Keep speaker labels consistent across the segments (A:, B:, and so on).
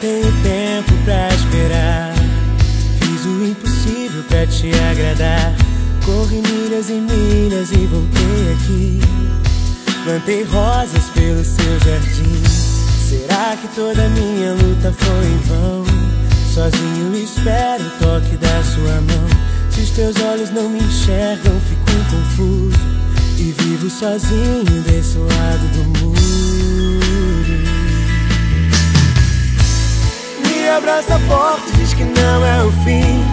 A: tenho tempo pra esperar. Fiz o impossível pra te agradar. Corri milhas e milhas e voltei aqui. Plantei rosas pelo seu jardim. Será que toda minha luta foi em vão? Sozinho espero o toque da sua mão. Se os teus olhos não me enxergam, fico confuso. E vivo sozinho desse lado do muro. Abraça forte, diz que não é o fim.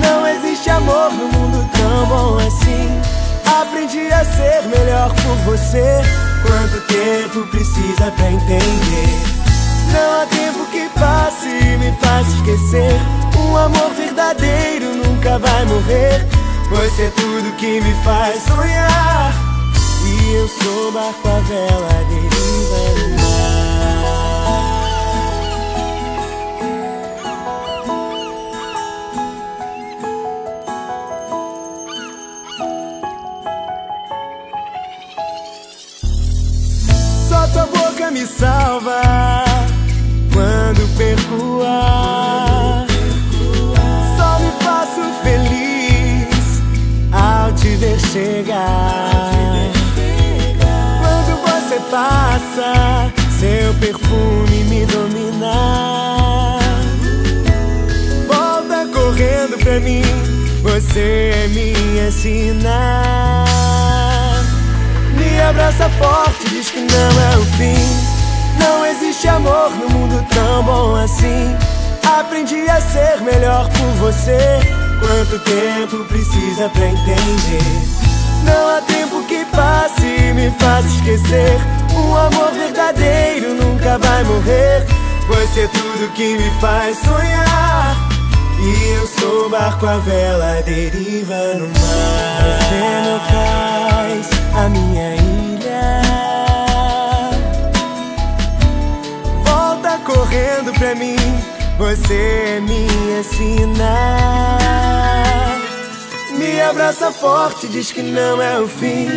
A: Não existe amor no mundo tão bom assim. Aprendi a ser melhor por você. Quanto tempo precisa pra entender? Não há tempo que passe e me faça esquecer. Um amor verdadeiro nunca vai morrer. Você é tudo que me faz sonhar. E eu sou barco a vela deriva tua boca me salva quando perco. Só me faço feliz ao te ver chegar. Quando você passa, seu perfume me dominar. Volta correndo pra mim, você é minha sinal. Abraça forte, diz que não é o fim. Não existe amor no mundo tão bom assim. Aprendi a ser melhor por você. Quanto tempo precisa pra entender? Não há tempo que passe e me faça esquecer. Um amor verdadeiro nunca vai morrer. Você é tudo que me faz sonhar. E eu sou barco a vela deriva no mar. Correndo pra mim, você é minha sina. Me abraça forte, diz que não é o fim.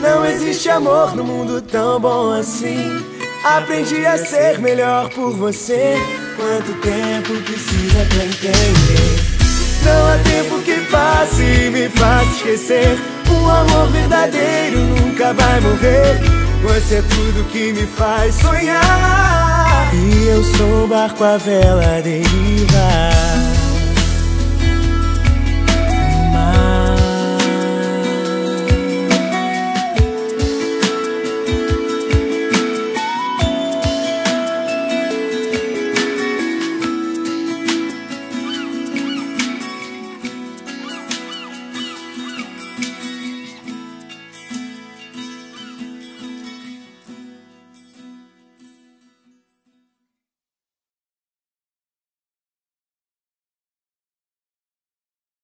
A: Não existe amor no mundo tão bom assim. Aprendi a ser melhor por você. Quanto tempo precisa pra entender? Não há tempo que passe e me faça esquecer. Um amor verdadeiro nunca vai morrer. Você é tudo que me faz sonhar. E eu sou o barco a vela deriva.